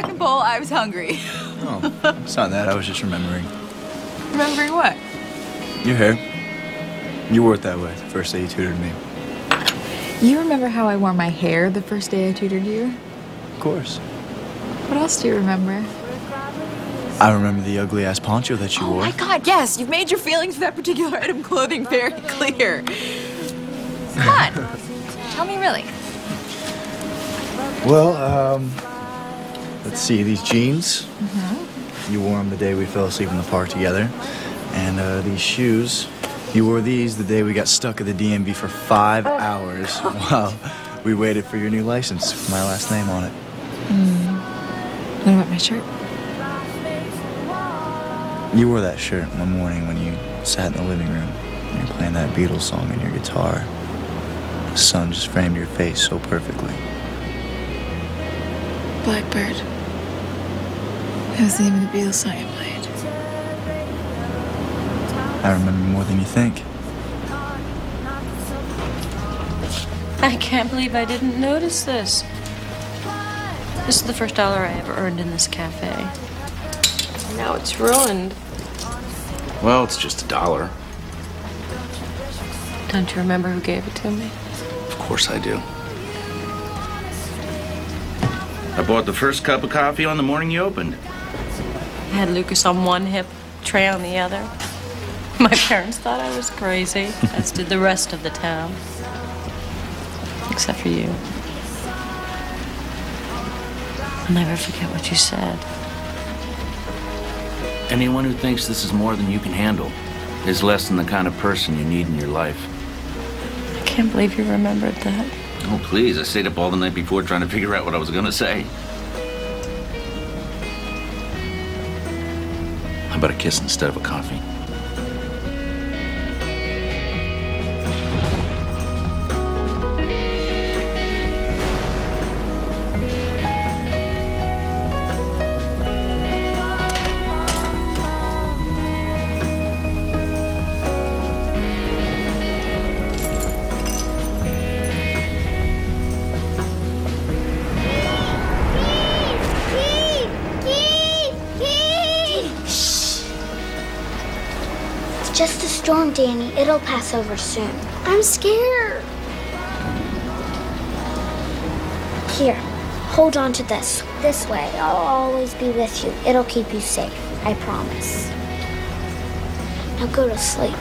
second bowl, I was hungry. Oh, it's not that. I was just remembering. Remembering what? Your hair. You wore it that way the first day you tutored me. You remember how I wore my hair the first day I tutored you? Of course. What else do you remember? I remember the ugly ass poncho that you Oh wore. my god, yes! You've made your feelings for that particular item of clothing very clear. Come on. Tell me really. Well, um, let's see. These jeans. You wore them the day we fell asleep in the park together, and uh, these shoes. You wore these the day we got stuck at the DMV for five hours while we waited for your new license with my last name on it. What about my shirt? You wore that shirt one morning when you sat in the living room and you're playing that Beatles song on your guitar. The sun just framed your face so perfectly. Blackbird. That was the name of the Beatles song I played. I remember more than you think. I can't believe I didn't notice this. This is the first dollar I ever earned in this cafe. Now it's ruined. Well, it's just a dollar. Don't you remember who gave it to me? Of course I do. I bought the first cup of coffee on the morning you opened. I had Lucas on one hip, Trey on the other. My parents thought I was crazy, as did the rest of the town. Except for you. I'll never forget what you said. Anyone who thinks this is more than you can handle is less than the kind of person you need in your life. I can't believe you remembered that. Oh, please. I stayed up all the night before trying to figure out what I was going to say. About a kiss instead of a coffee? Storm, Danny. It'll pass over soon. I'm scared. Here, hold on to this. This way, I'll always be with you. It'll keep you safe. I promise. Now go to sleep.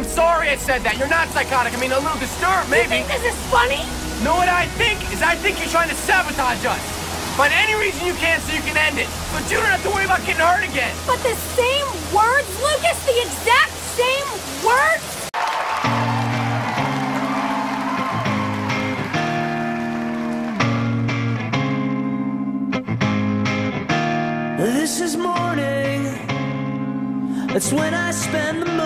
I'm sorry I said that. You're not psychotic. I mean, a little disturbed, maybe. You think this is funny? know what I think? Is I think you're trying to sabotage us. Find any reason you can so you can end it. But you don't have to worry about getting hurt again. But the same words, Lucas, the exact same words? This is morning. That's when I spend the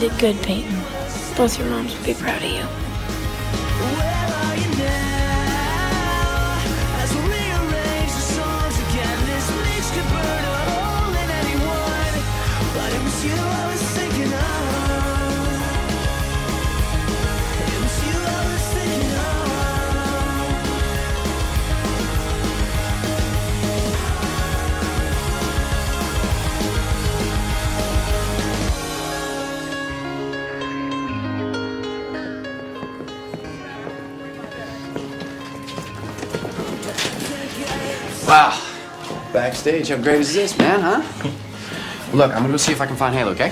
did good, Peyton. Both your moms would be proud of you. Wow. Backstage, how great is this, Man, huh? Look, I'm gonna go see if I can find Haley, okay?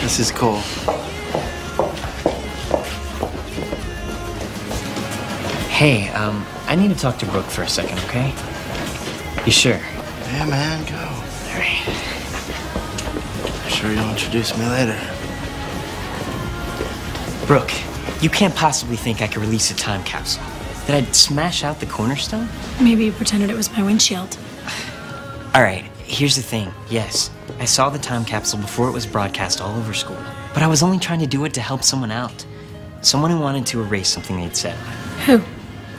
This is cool. Hey, um, I need to talk to Brooke for a second, okay? You sure? Yeah, man, go. All right. I'm sure you'll introduce me later. Brooke, you can't possibly think I could release a time capsule. That I'd smash out the cornerstone? Maybe you pretended it was my windshield. All right, here's the thing. Yes, I saw the time capsule before it was broadcast all over school. But I was only trying to do it to help someone out. Someone who wanted to erase something they'd said. Who?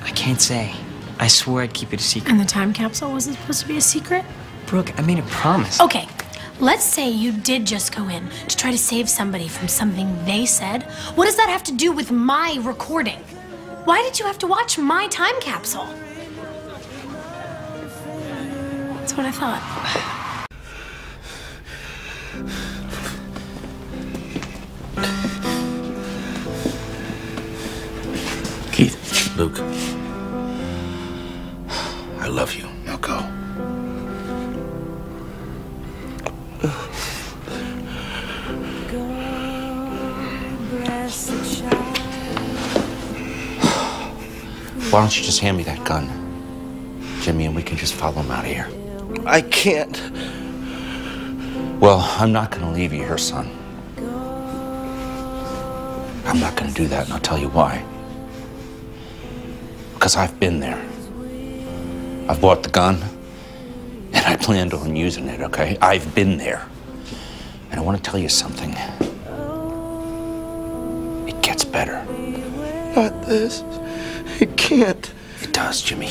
I can't say. I swore I'd keep it a secret. And the time capsule wasn't supposed to be a secret? Brooke, I made a promise. Okay, let's say you did just go in to try to save somebody from something they said. What does that have to do with my recording? Why did you have to watch my time capsule? That's what I thought. Keith. Luke. Why don't you just hand me that gun, Jimmy, and we can just follow him out of here? I can't. Well, I'm not going to leave you here, son. I'm not going to do that, and I'll tell you why. Because I've been there. I've bought the gun, and I planned on using it, okay? I've been there. And I want to tell you something. It gets better. Not this. It can't. It does, Jimmy.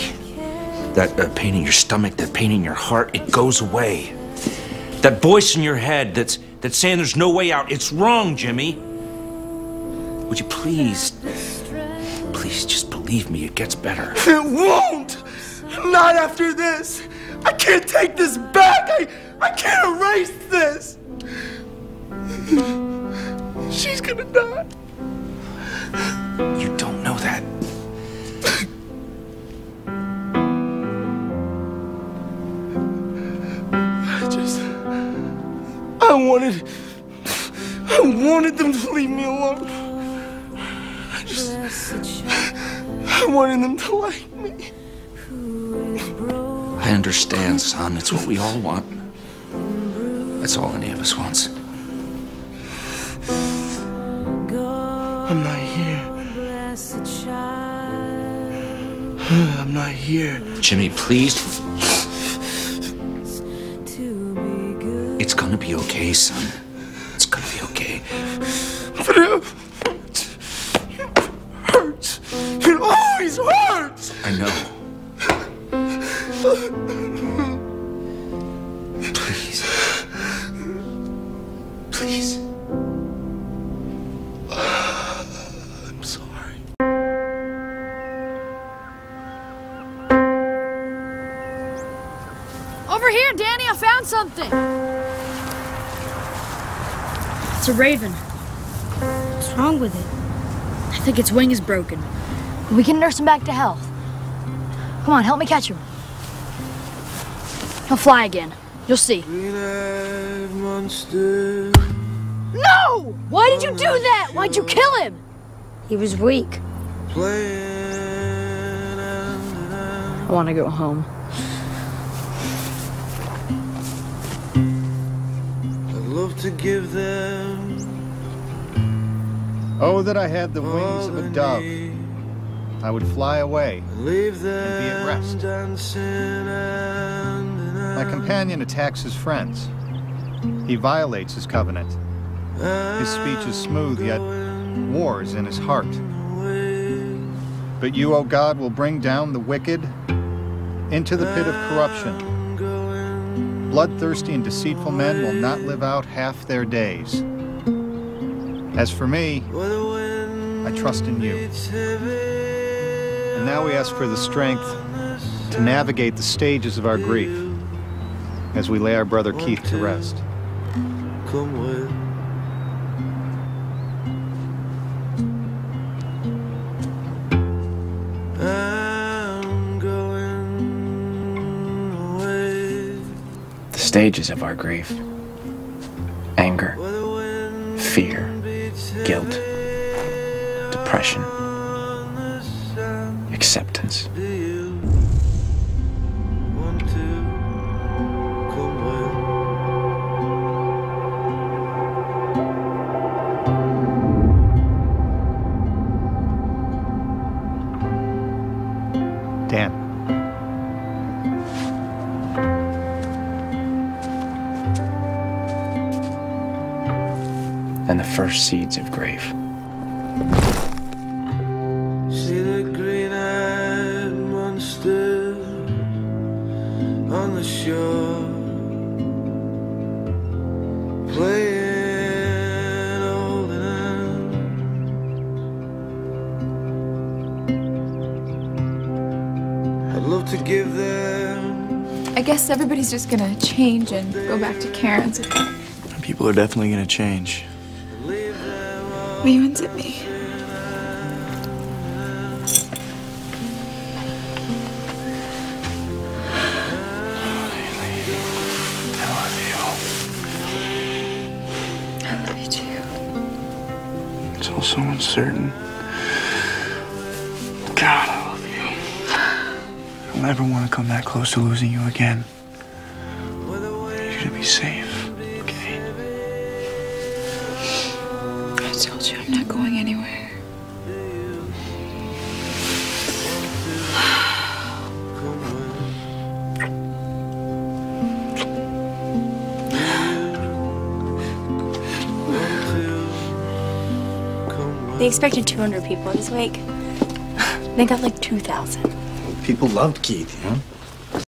That uh, pain in your stomach, that pain in your heart, it goes away. That voice in your head that's that's saying there's no way out, it's wrong, Jimmy. Would you please, please just believe me, it gets better. It won't! Not after this! I can't take this back! I, I can't erase this! She's gonna die. You don't know that. I just. I wanted. I wanted them to leave me alone. I just. I wanted them to like me. I understand, son. It's what we all want. That's all any of us wants. I'm not I'm not here. Jimmy, please. It's gonna be okay, son. It's gonna be okay. But it hurts. It always hurts. I know. Over here, Danny, I found something. It's a raven. What's wrong with it? I think its wing is broken. We can nurse him back to health. Come on, help me catch him. He'll fly again. You'll see. No! Why did you do that? Why'd you kill him? He was weak. I want to go home. To give them Oh, that I had the wings of a dove. I would fly away leave them and be at rest. dancing and My companion attacks his friends. He violates his covenant. His speech is smooth, yet war is in his heart. But you, O God, will bring down the wicked into the pit of corruption. Bloodthirsty and deceitful men will not live out half their days. As for me, I trust in you. And now we ask for the strength to navigate the stages of our grief as we lay our brother Keith to rest. Stages of our grief anger, fear, guilt, depression, acceptance. Dan. And the first seeds of grief. See the green-eyed monster on the shore, playing old and I'd love to give them I guess everybody's just gonna change and go back to Karen's. People are definitely gonna change. Leavens at me. I so uncertain. God, I love you. I'll never want to come that close to losing you again. I need you to be safe, told you I'm not going anywhere. They expected 200 people at his wake. They got like 2,000. People loved Keith, you know?